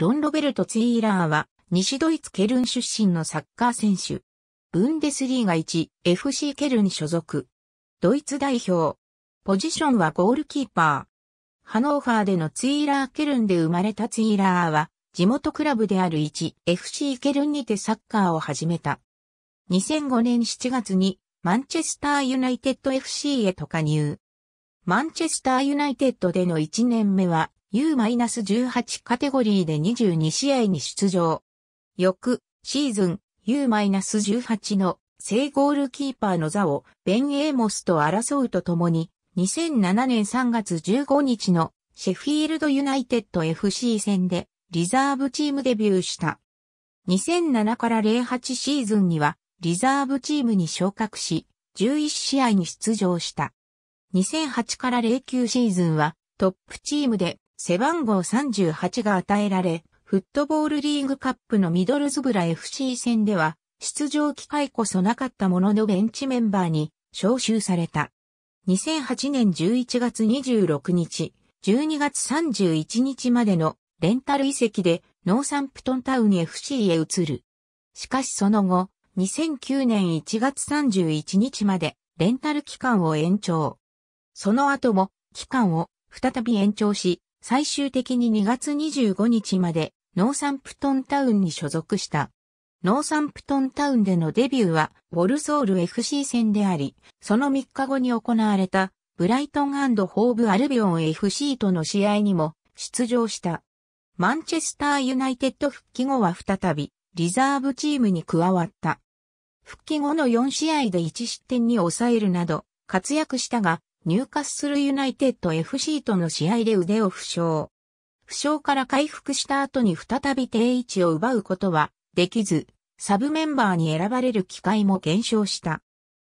ロンロベルト・ツィーラーは、西ドイツケルン出身のサッカー選手。ブンデスリーガ1、FC ケルン所属。ドイツ代表。ポジションはゴールキーパー。ハノーファーでのツィーラーケルンで生まれたツィーラーは、地元クラブである1、FC ケルンにてサッカーを始めた。2005年7月に、マンチェスターユナイテッド FC へと加入。マンチェスターユナイテッドでの1年目は、U-18 カテゴリーで22試合に出場。翌シーズン U-18 の正ゴールキーパーの座をベン・エーモスと争うとともに2007年3月15日のシェフィールドユナイテッド FC 戦でリザーブチームデビューした。2007から08シーズンにはリザーブチームに昇格し11試合に出場した。2008から09シーズンはトップチームで背番号38が与えられ、フットボールリーグカップのミドルズブラ FC 戦では、出場機会こそなかったもののベンチメンバーに招集された。2008年11月26日、12月31日までのレンタル移籍でノーサンプトンタウン FC へ移る。しかしその後、2009年1月31日までレンタル期間を延長。その後も期間を再び延長し、最終的に2月25日までノーサンプトンタウンに所属した。ノーサンプトンタウンでのデビューはウォルソール FC 戦であり、その3日後に行われたブライトンホーヴ・アルビオン FC との試合にも出場した。マンチェスターユナイテッド復帰後は再びリザーブチームに加わった。復帰後の4試合で1失点に抑えるなど活躍したが、ニューカッスルユナイテッド FC との試合で腕を負傷。負傷から回復した後に再び定位置を奪うことはできず、サブメンバーに選ばれる機会も減少した。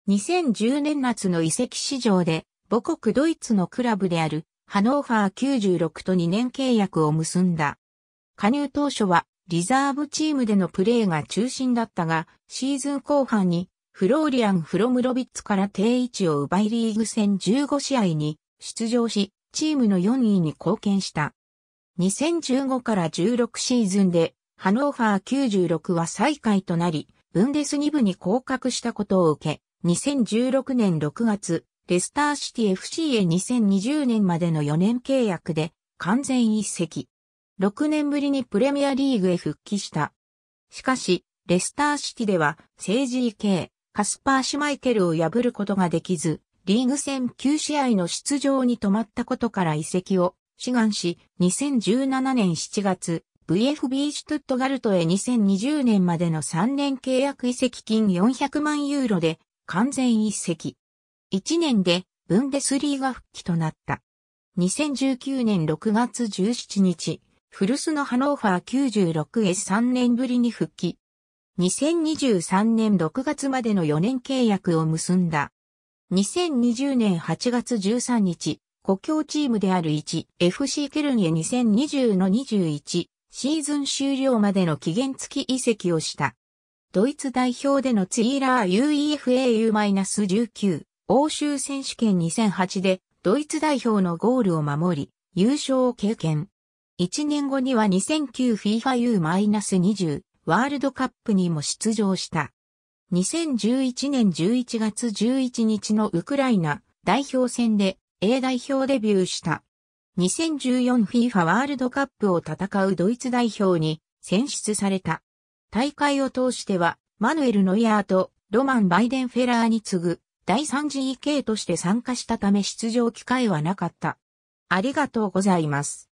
2010年夏の移籍市場で母国ドイツのクラブであるハノーファー96と2年契約を結んだ。加入当初はリザーブチームでのプレーが中心だったが、シーズン後半にフローリアン・フロムロビッツから定位置を奪いリーグ戦15試合に出場し、チームの4位に貢献した。2015から16シーズンで、ハノーファー96は最下位となり、ブンデス2部に降格したことを受け、2016年6月、レスターシティ FC へ2020年までの4年契約で完全移籍。6年ぶりにプレミアリーグへ復帰した。しかし、レスターシティでは、正GKカスパー・シュマイケルを破ることができず、リーグ戦9試合の出場に止まったことから移籍を志願し、2017年7月、VFB シュトゥットガルトへ2020年までの3年契約移籍金400万ユーロで完全移籍。1年でブンデスリーガ復帰となった。2019年6月17日、古巣のハノーファー96へ3年ぶりに復帰。2023年6月までの4年契約を結んだ。2020年8月13日、故郷チームである 1FC ケルンへ2020の21シーズン終了までの期限付き移籍をした。ドイツ代表でのツイーラー UEFAU-19 欧州選手権2008でドイツ代表のゴールを守り優勝を経験。1年後には 2009FIFAU-20 ワールドカップにも出場した。2011年11月11日のウクライナ代表戦で A 代表デビューした。2014FIFA ワールドカップを戦うドイツ代表に選出された。大会を通しては、マヌエル・ノイアーとロマン・バイデンフェラーに次ぐ第3次 EK として参加したため出場機会はなかった。ありがとうございます。